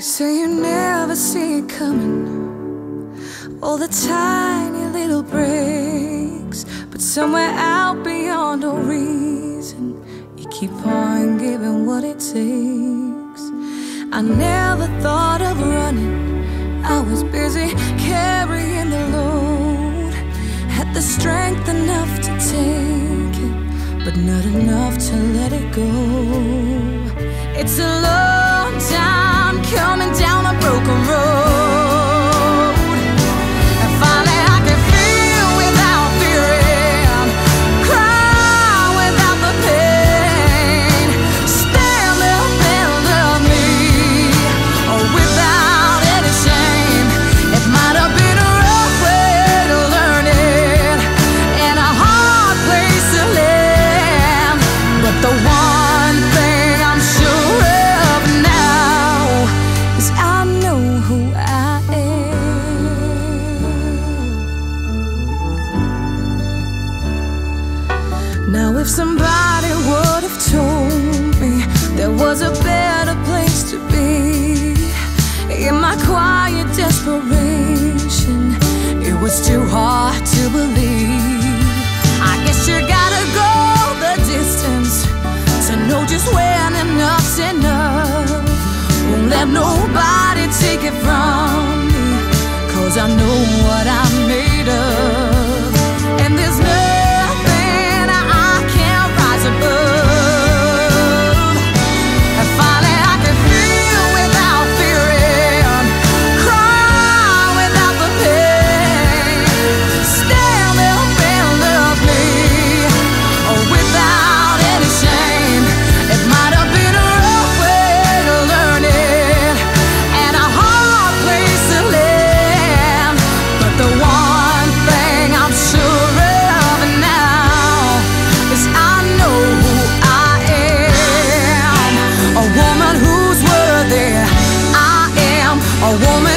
say you never see it coming. All the tiny little breaks, but somewhere out beyond all reason, you keep on giving what it takes. I never thought of running, I was busy carrying the load. Had the strength enough to take it, but not enough to let it go. It's a time coming down a broken road. Now, if somebody would have told me there was a better place to be, in my quiet desperation, it was too hard to believe. I guess you gotta go the distance to know just when enough's enough. Won't let nobody take it from me, cause I know what I'm made Woman